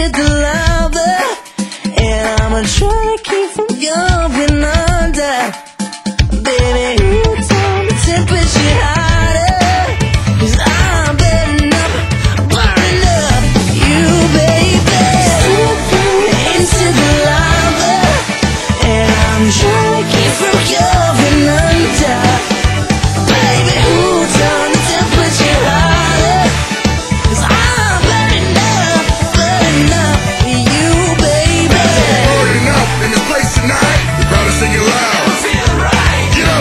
hit the lava And I'ma try to keep from going under. Baby, you turn the temperature hotter Cause I'm burning up, burning up You, baby. Step into the lava And I'm trying to keep from going